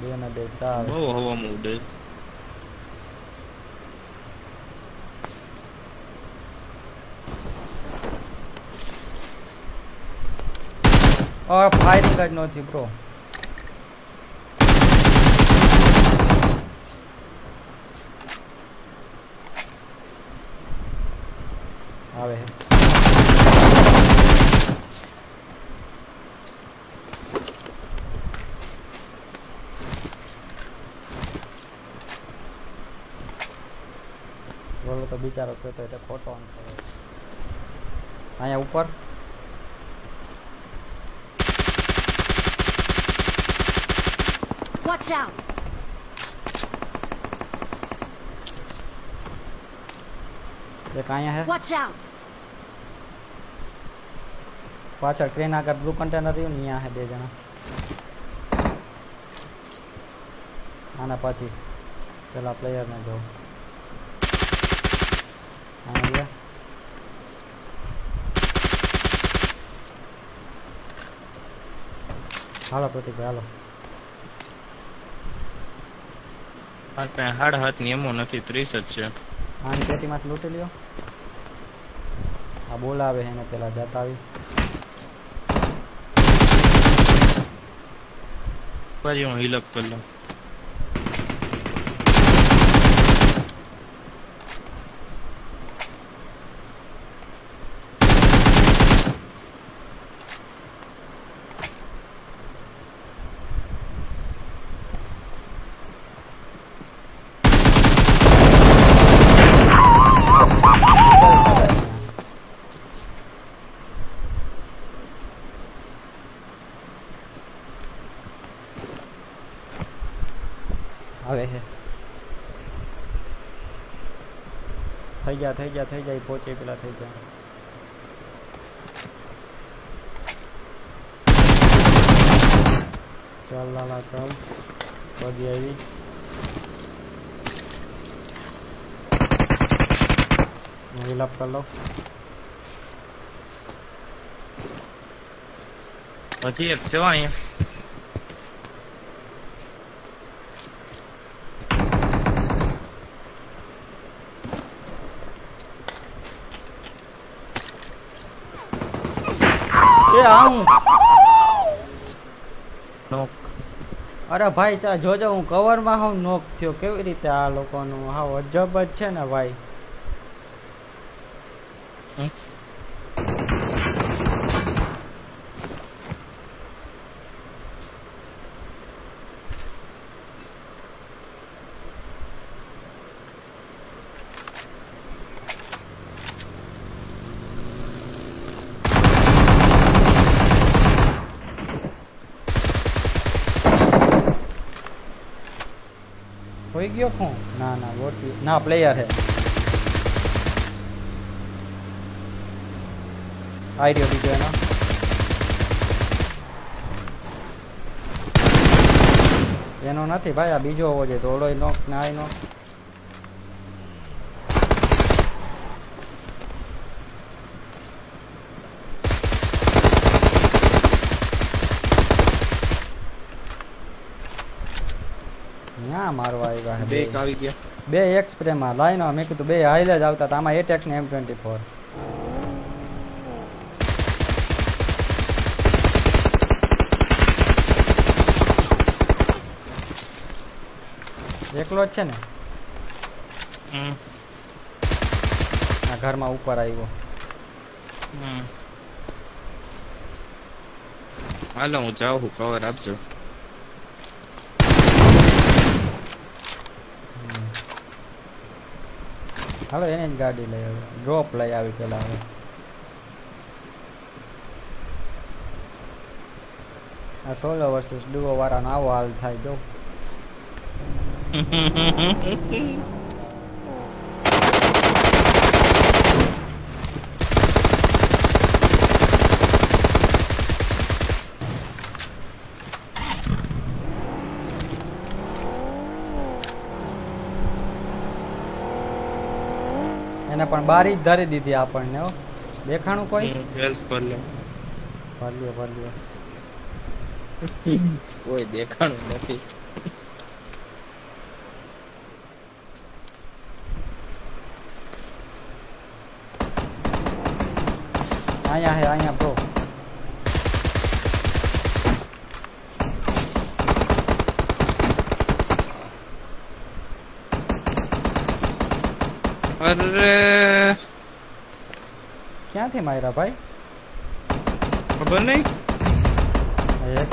બે ને બે ચાર બહુ હવામાં ઉડે અ ફાયરિંગ જ નથી બ્રો આવે છે બોલો તો બિચારો કહેતો છે ખોટો આમ કરે છે. અહીંયા ઉપર Watch out! એક અહીંયા છે Watch out! પાછળ ટ્રેન આગળ બ્લુ કન્ટેનર રહ્યું ને અહીંયા છે બે જણા આના પછી પેલા પ્લેયરને જોઉં હાલો પ્રતિકભાઈ હાલો આ કાંઈ હાડ હાથ નિયમો નથી ત્રીસ જ છે આની પેટીમાંથી લૂંટી લ્યો આ બોલાવે એને પેલા જતા આવી પછી હું હિલઅપ કરી લઉં આવે છે થઈ ગયા થઈ ગયા થઈ જાય પહોંચે પેલા થઈ ગયા ચાલ લાલા ચાલ બધી આવી વિલાપ કરી લો હજી એક છે હો અહીંયા એ આવું નોક. અરે ભાઈ ચા જોજો હું કવરમાં હું નોક થયો. કેવી રીતે આ લોકોનું હાવ અજબ જ છે ને ભાઈ? હમ. હોઈ ગયો હું ના ના ગોટી ના પ્લેયર હે આઈ રહ્યો બીજો એનો એનો નથી ભાઈ આ બીજો હોવો જોઈએ તો ઓલો નોક ને આઈ નોક ત્યાં મારવા આવ્યા છે બે બે આવી ગયા બે એક સ્પ્રેમાં લાઈનો મેં કીધું બે હાઈલ જ આવતા હતા આમાં એટેક્સ ને એમ ટ્વેન્ટી ફોર એકલો જ છે ને હમ આ ઘરમાં ઉપર આવ્યો હમ હાલો હું જાઉં છું કવર આપજો હાલો એને જ ગાડી લઈ આવે. ડ્રોપ લઈ આવી પેલા હવે. આ સોલો વર્સિસ ડુઓ વાળાનો આવો હાલ થાય જો. બારી ધરી દીધી આપણને હો દેખાણું કોઈ હેલ્થ પર લે પર લ્યો પર લ્યો કોઈ દેખાણું નથી આયા હે આયા બ્રો અરે ક્યાંથી માર્યા ભાઈ ખબર નહીં એક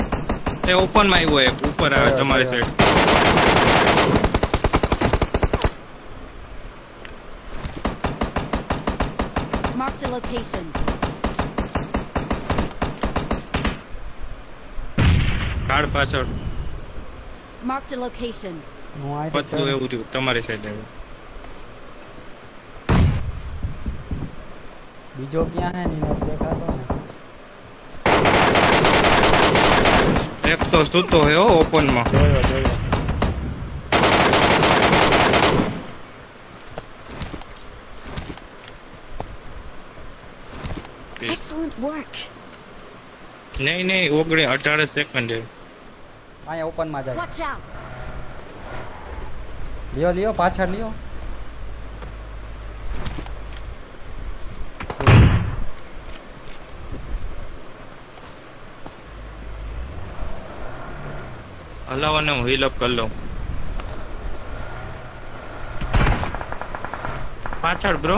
એ ઓપન માં આવ્યો એક ઉપર આવે બરાબર, તમારી બરાબર. Side Marked a location. ઝાડ પાછળ Marked a location. હું અહીંથી પતલું ચડ- એવું થયું તમારી સાઈડ આવ્યું બીજો ક્યાં હે ની નથી દેખાતો ને એક તો સૂતો હે હો ઓપન માં જોયો જોયો Excellent work. નહીં નહીં ઓગણી અઢાર સેકન્ડ અહીંયા ઓપનમાં જાય Watch out. લ્યો લ્યો પાછળ લ્યો હલાવવાને હું હીલ અપ કરી લઉં પાછળ બ્રો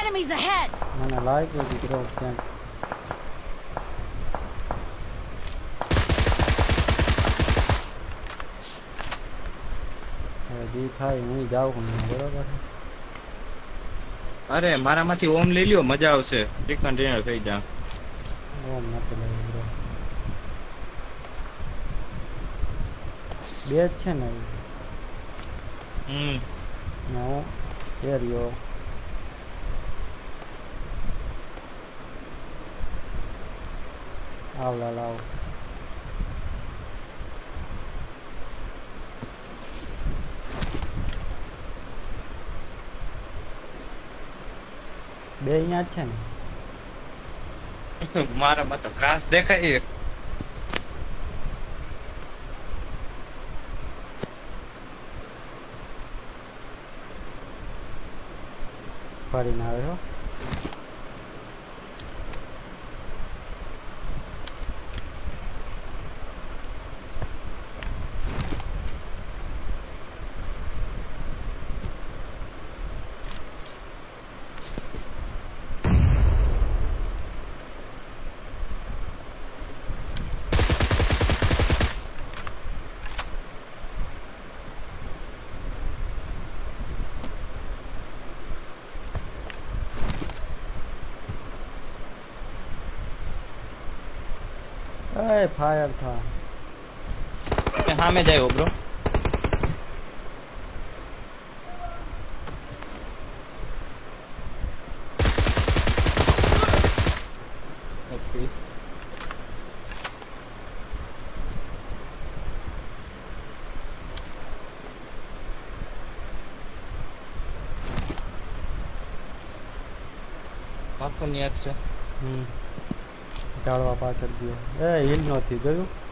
Enemies ahead. મને લાગ્યું દીકરો ક્યાંક હવે જી થાય હું જાઉં બરોબર અરે મારામાંથી ઓમ લઈ લ્યો મજા આવશે ચિકન ડિનર થઈ જા ઓમ નથી લેવું બ્રો બે જ છે ને હમ. ને એ રહ્યો આવલા લાવ બે અહીંયા જ છે ને? મારામાં તો ઘાસ દેખાય એક. ફરીને આવે अरे फायर था। यहाँ जाए ब्रो नहीं अच्छा हम्म। હમ પાછળ ગયો. એ હિલ નથી ગયું?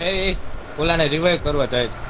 એ, ઓલાને રિવાઈવ કરવા જાય છે.